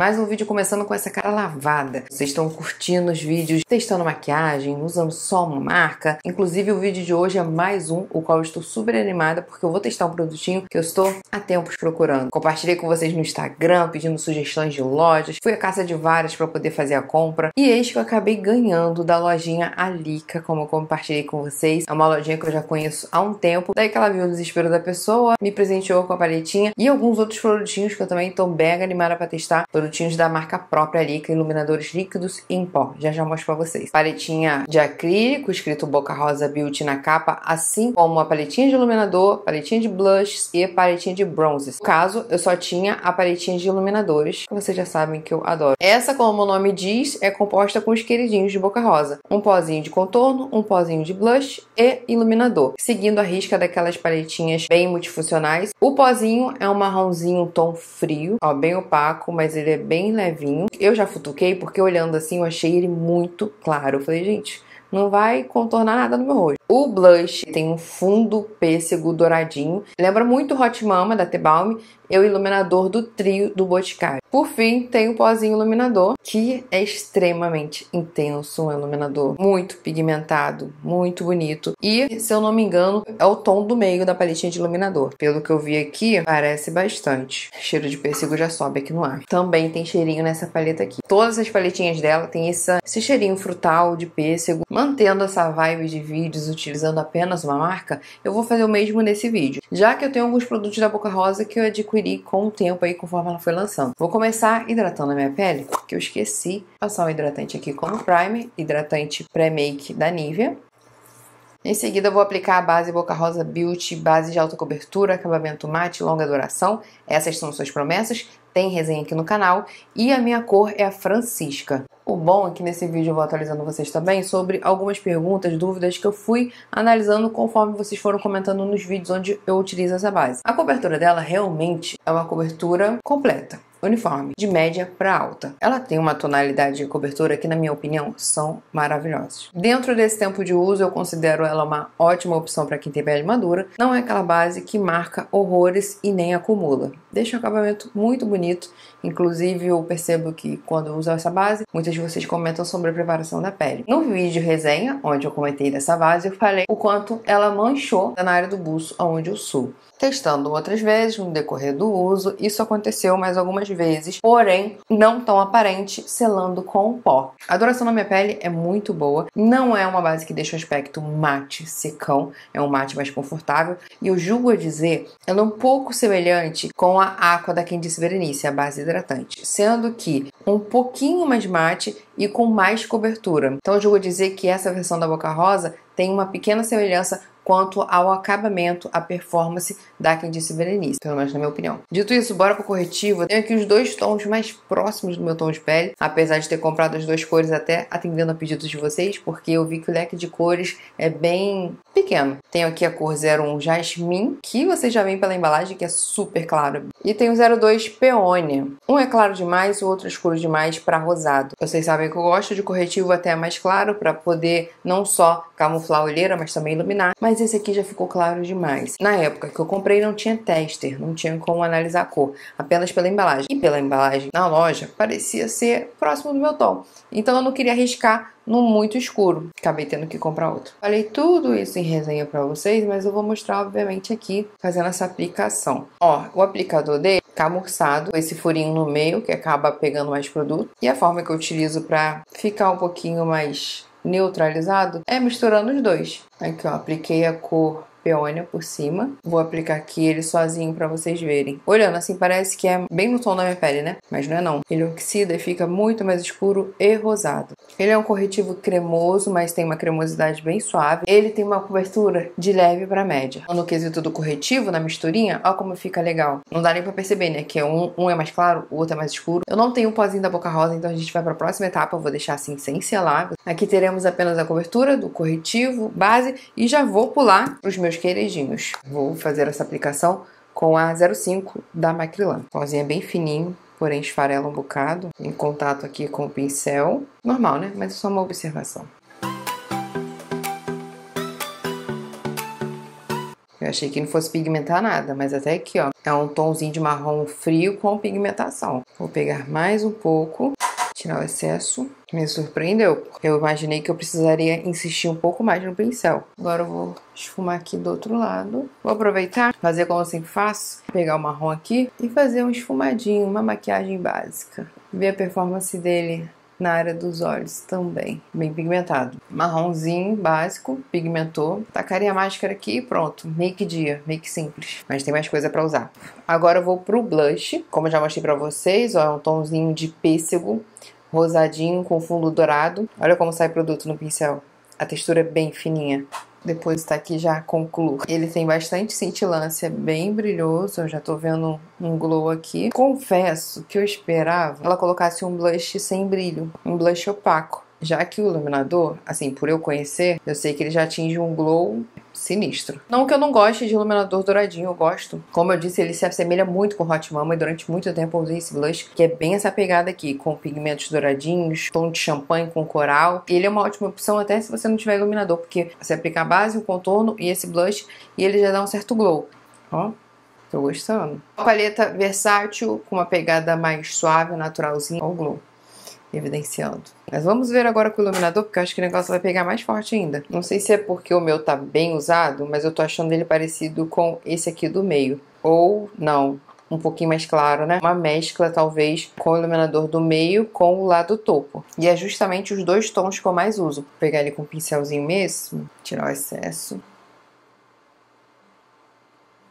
Mais um vídeo começando com essa cara lavada. Vocês estão curtindo os vídeos, testando maquiagem, usando só uma marca. Inclusive, o vídeo de hoje é mais um, o qual eu estou super animada porque eu vou testar um produtinho que eu estou há tempos procurando. Compartilhei com vocês no Instagram, pedindo sugestões de lojas. Fui à caça de várias para poder fazer a compra. E eis que eu acabei ganhando da lojinha Alica, como eu compartilhei com vocês. É uma lojinha que eu já conheço há um tempo. Daí que ela viu o desespero da pessoa, me presenteou com a paletinha e alguns outros produtinhos que eu também estou bem animada para testar produtinhos da marca própria Lica, iluminadores líquidos em pó. Já já mostro pra vocês. Paletinha de acrílico, escrito Boca Rosa Beauty na capa, assim como a paletinha de iluminador, paletinha de blushes e paletinha de bronzes. No caso, eu só tinha a paletinha de iluminadores, que vocês já sabem que eu adoro. Essa, como o nome diz, é composta com os queridinhos de Boca Rosa. Um pozinho de contorno, um pozinho de blush e iluminador. Seguindo a risca daquelas paletinhas bem multifuncionais. O pozinho é um marronzinho tom frio, ó, bem opaco, mas ele é bem levinho. Eu já futuquei porque olhando assim eu achei ele muito claro. Eu falei, gente, não vai contornar nada no meu rosto. O blush tem um fundo pêssego douradinho. Lembra muito Hot Mama da T-Balm e o iluminador do trio do Boticário. Por fim, tem o pozinho iluminador, que é extremamente intenso, um iluminador muito pigmentado, muito bonito. E, se eu não me engano, é o tom do meio da paletinha de iluminador. Pelo que eu vi aqui, parece bastante. Cheiro de pêssego já sobe aqui no ar. Também tem cheirinho nessa paleta aqui. Todas as paletinhas dela tem essa, esse cheirinho frutal de pêssego. Mantendo essa vibe de vídeos utilizando apenas uma marca, eu vou fazer o mesmo nesse vídeo. Já que eu tenho alguns produtos da Boca Rosa que eu adquiri com o tempo aí, conforme ela foi lançando. Vou começar hidratando a minha pele, que eu esqueci. Passar um hidratante aqui como primer, hidratante pré-make da Nivea. Em seguida, eu vou aplicar a base Boca Rosa Beauty, base de alta cobertura, acabamento mate, longa duração. Essas são suas promessas. Tem resenha aqui no canal. E a minha cor é a Francisca. O bom é que nesse vídeo eu vou atualizando vocês também sobre algumas perguntas, dúvidas que eu fui analisando conforme vocês foram comentando nos vídeos onde eu utilizo essa base. A cobertura dela realmente é uma cobertura completa uniforme, de média para alta. Ela tem uma tonalidade de cobertura que, na minha opinião, são maravilhosos. Dentro desse tempo de uso, eu considero ela uma ótima opção para quem tem pele madura. Não é aquela base que marca horrores e nem acumula. Deixa o acabamento muito bonito. Inclusive, eu percebo que quando uso essa base, muitas de vocês comentam sobre a preparação da pele. No vídeo resenha, onde eu comentei dessa base, eu falei o quanto ela manchou na área do buço onde eu subo. Testando outras vezes no decorrer do uso, isso aconteceu mais algumas vezes, porém não tão aparente, selando com pó. A duração na minha pele é muito boa, não é uma base que deixa o aspecto mate secão, é um mate mais confortável, e eu julgo a dizer, ela é um pouco semelhante com a Aqua da Candice Berenice, a base hidratante, sendo que um pouquinho mais mate e com mais cobertura. Então eu julgo a dizer que essa versão da Boca Rosa tem uma pequena semelhança quanto ao acabamento, a performance da quem disse Berenice, pelo menos na minha opinião. Dito isso, bora pro corretivo. Tenho aqui os dois tons mais próximos do meu tom de pele, apesar de ter comprado as duas cores até atendendo a pedidos de vocês, porque eu vi que o leque de cores é bem pequeno. Tenho aqui a cor 01 Jasmine, que vocês já veem pela embalagem, que é super claro. E tem o 02 Peônia. Um é claro demais, o outro é escuro demais para rosado. Vocês sabem que eu gosto de corretivo até mais claro para poder não só camuflar a olheira, mas também iluminar. Mas esse aqui já ficou claro demais. Na época que eu comprei não tinha tester, não tinha como analisar a cor, apenas pela embalagem. E pela embalagem na loja parecia ser próximo do meu tom. Então eu não queria arriscar no muito escuro. Acabei tendo que comprar outro. Falei tudo isso em resenha para vocês, mas eu vou mostrar obviamente aqui fazendo essa aplicação. Ó, o aplicador dele camurçado, esse furinho no meio que acaba pegando mais produto. E a forma que eu utilizo para ficar um pouquinho mais neutralizado é misturando os dois. Aqui ó, apliquei a cor peônia por cima. Vou aplicar aqui ele sozinho para vocês verem. Olhando assim parece que é bem no tom da minha pele, né? Mas não é não. Ele oxida e fica muito mais escuro e rosado. Ele é um corretivo cremoso, mas tem uma cremosidade bem suave. Ele tem uma cobertura de leve para média. No quesito do corretivo, na misturinha, ó como fica legal. Não dá nem para perceber, né? Que é um, um é mais claro, o outro é mais escuro. Eu não tenho o pozinho da Boca Rosa, então a gente vai para a próxima etapa. Eu vou deixar assim sem selar. Aqui teremos apenas a cobertura do corretivo, base e já vou pular para os meus meus queridinhos. Vou fazer essa aplicação com a 05 da Macrilan. Pozinho bem fininho, porém esfarela um bocado. Em contato aqui com o pincel. Normal, né? Mas é só uma observação. Eu achei que não fosse pigmentar nada, mas até aqui, ó. É um tomzinho de marrom frio com pigmentação. Vou pegar mais um pouco, tirar o excesso. Me surpreendeu, eu imaginei que eu precisaria insistir um pouco mais no pincel. Agora eu vou esfumar aqui do outro lado. Vou aproveitar, fazer como eu sempre faço, pegar o marrom aqui e fazer um esfumadinho, uma maquiagem básica. Ver a performance dele na área dos olhos também, bem pigmentado. Marronzinho básico, pigmentou. Tacaria a máscara aqui e pronto. Make dia, make simples. Mas tem mais coisa para usar. Agora eu vou pro blush. Como eu já mostrei pra vocês, ó, é um tomzinho de pêssego, rosadinho com fundo dourado. Olha como sai produto no pincel. A textura é bem fininha. Depois está aqui já concluo. Ele tem bastante cintilância, bem brilhoso. Eu já tô vendo um glow aqui. Confesso que eu esperava ela colocasse um blush sem brilho, um blush opaco. Já que o iluminador, assim, por eu conhecer, eu sei que ele já atinge um glow sinistro. Não que eu não goste de iluminador douradinho, eu gosto. Como eu disse, ele se assemelha muito com Hot Mama e durante muito tempo eu usei esse blush, que é bem essa pegada aqui, com pigmentos douradinhos, tom de champanhe com coral. Ele é uma ótima opção até se você não tiver iluminador, porque você aplica a base, o contorno e esse blush e ele já dá um certo glow. Ó, tô gostando. Uma paleta versátil, com uma pegada mais suave, naturalzinha, ó o glow evidenciando. Mas vamos ver agora com o iluminador, porque eu acho que o negócio vai pegar mais forte ainda. Não sei se é porque o meu tá bem usado, mas eu tô achando ele parecido com esse aqui do meio. Ou não, um pouquinho mais claro, né? Uma mescla, talvez, com o iluminador do meio com o lado topo. E é justamente os dois tons que eu mais uso. Vou pegar ele com um pincelzinho mesmo, tirar o excesso.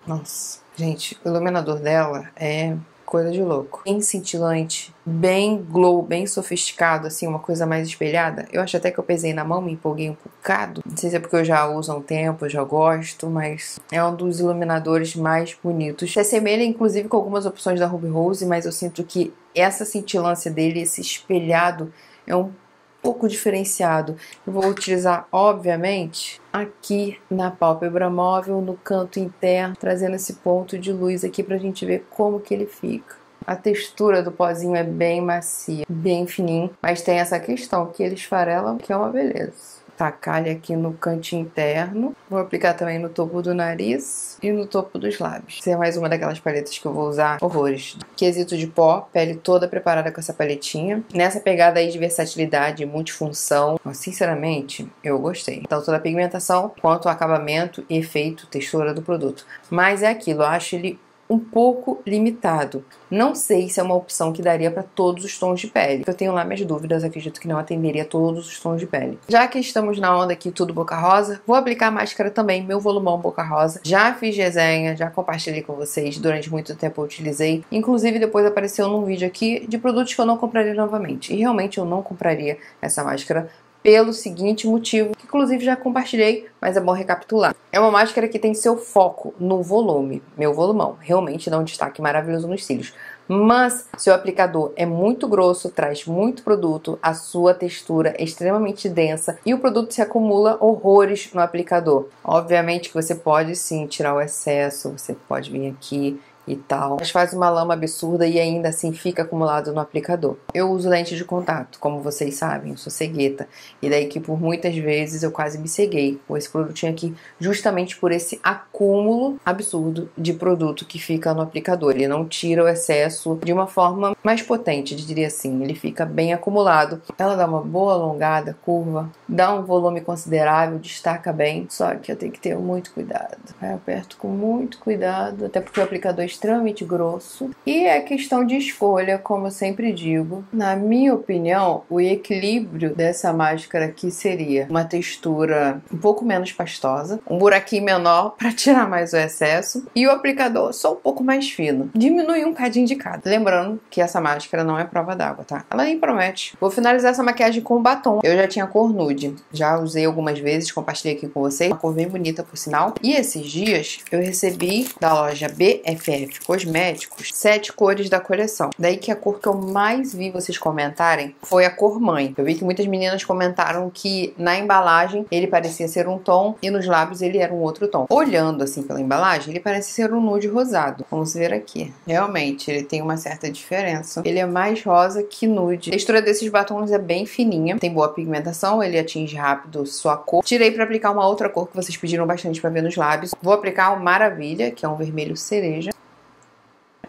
Nossa, gente, o iluminador dela é coisa de louco. Bem cintilante, bem glow, bem sofisticado, assim, uma coisa mais espelhada. Eu acho até que eu pesei na mão, me empolguei um bocado. Não sei se é porque eu já uso há um tempo, já gosto, mas é um dos iluminadores mais bonitos. Se assemelha, inclusive, com algumas opções da Ruby Rose, mas eu sinto que essa cintilância dele, esse espelhado, é um pouco diferenciado. Eu vou utilizar, obviamente, aqui na pálpebra móvel, no canto interno, trazendo esse ponto de luz aqui pra gente ver como que ele fica. A textura do pozinho é bem macia, bem fininho, mas tem essa questão que eles esfarela, que é uma beleza tacar ele aqui no cantinho interno. Vou aplicar também no topo do nariz e no topo dos lábios. Essa é mais uma daquelas paletas que eu vou usar horrores. Quesito de pó, pele toda preparada com essa paletinha. Nessa pegada aí de versatilidade, multifunção, sinceramente, eu gostei. Tanto da pigmentação quanto o acabamento, efeito, textura do produto. Mas é aquilo, eu acho ele um pouco limitado. Não sei se é uma opção que daria para todos os tons de pele. Eu tenho lá minhas dúvidas, acredito que não atenderia todos os tons de pele. Já que estamos na onda aqui tudo boca rosa, vou aplicar máscara também, meu volumão boca rosa. Já fiz resenha, já compartilhei com vocês, durante muito tempo eu utilizei. Inclusive depois apareceu num vídeo aqui de produtos que eu não compraria novamente. E realmente eu não compraria essa máscara pelo seguinte motivo, que inclusive já compartilhei, mas é bom recapitular. É uma máscara que tem seu foco no volume, meu volumão, realmente dá um destaque maravilhoso nos cílios. Mas seu aplicador é muito grosso, traz muito produto, a sua textura é extremamente densa e o produto se acumula horrores no aplicador. Obviamente que você pode sim tirar o excesso, você pode vir aqui e tal, mas faz uma lama absurda e ainda assim fica acumulado no aplicador. Eu uso lente de contato, como vocês sabem, eu sou cegueta, e daí que por muitas vezes eu quase me ceguei com esse produtinho aqui, justamente por esse acúmulo absurdo de produto que fica no aplicador. Ele não tira o excesso de uma forma mais potente, diria assim, ele fica bem acumulado. Ela dá uma boa alongada, curva, dá um volume considerável, destaca bem, só que eu tenho que ter muito cuidado. Eu aperto com muito cuidado, até porque o aplicador extremamente grosso. E é questão de escolha, como eu sempre digo. Na minha opinião, o equilíbrio dessa máscara aqui seria uma textura um pouco menos pastosa, um buraquinho menor para tirar mais o excesso e o aplicador só um pouco mais fino. Diminui um cadinho de cada. Lembrando que essa máscara não é prova d'água, tá? Ela nem promete. Vou finalizar essa maquiagem com batom. Eu já tinha cor nude, já usei algumas vezes, compartilhei aqui com vocês. Uma cor bem bonita, por sinal. E esses dias eu recebi da loja BFF Cosméticos sete cores da coleção. Daí que a cor que eu mais vi vocês comentarem foi a cor mãe. Eu vi que muitas meninas comentaram que na embalagem ele parecia ser um tom e nos lábios ele era um outro tom. Olhando assim pela embalagem, ele parece ser um nude rosado. Vamos ver aqui. Realmente, ele tem uma certa diferença. Ele é mais rosa que nude. A textura desses batons é bem fininha, tem boa pigmentação, ele atinge rápido sua cor. Tirei para aplicar uma outra cor que vocês pediram bastante para ver nos lábios. Vou aplicar o Maravilha, que é um vermelho cereja.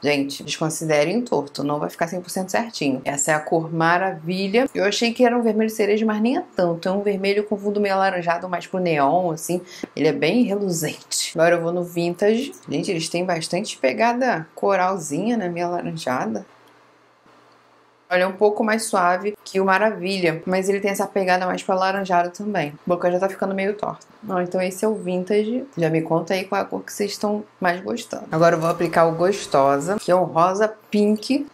Gente, desconsiderem torto, não vai ficar 100% certinho. Essa é a cor maravilha. Eu achei que era um vermelho cereja, mas nem é tanto. É um vermelho com fundo meio alaranjado, mais pro neon, assim. Ele é bem reluzente. Agora eu vou no vintage. Gente, eles têm bastante pegada coralzinha, né? Meio alaranjada. Olha, é um pouco mais suave que o Maravilha, mas ele tem essa pegada mais para laranjado também. A boca já tá ficando meio torta. Então esse é o Vintage. Já me conta aí qual é a cor que vocês estão mais gostando. Agora eu vou aplicar o Gostosa, que é um rosa pink.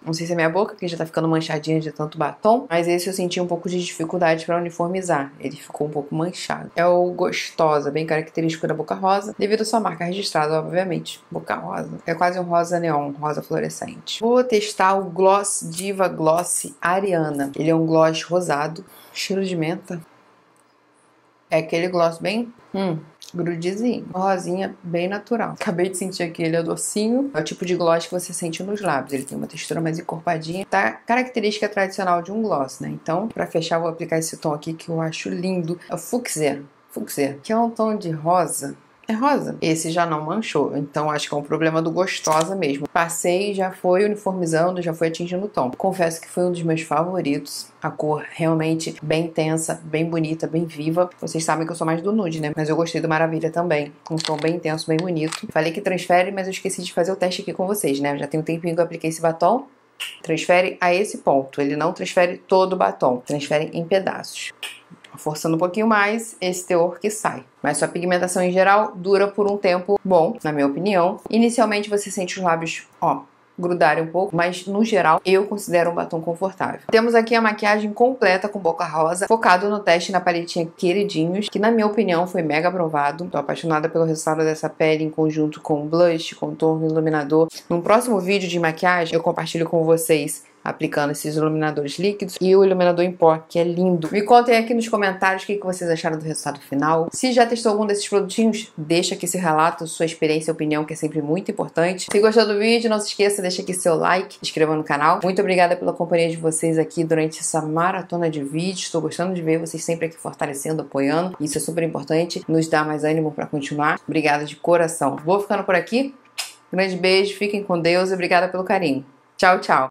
Não sei se é minha boca, que já tá ficando manchadinha de tanto batom, mas esse eu senti um pouco de dificuldade para uniformizar. Ele ficou um pouco manchado. É o Gostosa, bem característico da boca rosa, devido à sua marca registrada, obviamente. Boca rosa. É quase um rosa neon, rosa fluorescente. Vou testar o Gloss Diva Gloss Ariana. Ele é um gloss rosado, cheiro de menta. É aquele gloss bem... Hum, grudezinho. Rosinha bem natural. Acabei de sentir aqui, ele é docinho. É o tipo de gloss que você sente nos lábios. Ele tem uma textura mais encorpadinha. Tá característica tradicional de um gloss, né? Então, para fechar, vou aplicar esse tom aqui que eu acho lindo. É o Fuchsia. Fuchsia, que é um tom de rosa é rosa. Esse já não manchou, então acho que é um problema do gostosa mesmo. Passei, já foi uniformizando, já foi atingindo o tom. Confesso que foi um dos meus favoritos. A cor realmente bem intensa, bem bonita, bem viva. Vocês sabem que eu sou mais do nude, né? Mas eu gostei do Maravilha também. Um tom bem intenso, bem bonito. Falei que transfere, mas eu esqueci de fazer o teste aqui com vocês, né? Já tem um tempinho que eu apliquei esse batom. Transfere a esse ponto. Ele não transfere todo o batom, transfere em pedaços forçando um pouquinho mais esse teor que sai. Mas sua pigmentação em geral dura por um tempo bom, na minha opinião. Inicialmente você sente os lábios, ó, grudarem um pouco, mas no geral eu considero um batom confortável. Temos aqui a maquiagem completa com boca rosa, focado no teste na paletinha Queridinhos, que na minha opinião foi mega aprovado. Tô apaixonada pelo resultado dessa pele em conjunto com blush, contorno, iluminador. Num próximo vídeo de maquiagem eu compartilho com vocês aplicando esses iluminadores líquidos e o iluminador em pó, que é lindo. Me contem aqui nos comentários o que vocês acharam do resultado final. Se já testou algum desses produtinhos, deixa aqui seu relato, sua experiência e opinião, que é sempre muito importante. Se gostou do vídeo, não se esqueça, deixa aqui seu like, inscreva no canal. Muito obrigada pela companhia de vocês aqui durante essa maratona de vídeos. Estou gostando de ver vocês sempre aqui fortalecendo, apoiando. Isso é super importante, nos dá mais ânimo para continuar. Obrigada de coração. Vou ficando por aqui. Grande beijo, fiquem com Deus e obrigada pelo carinho. Tchau, tchau.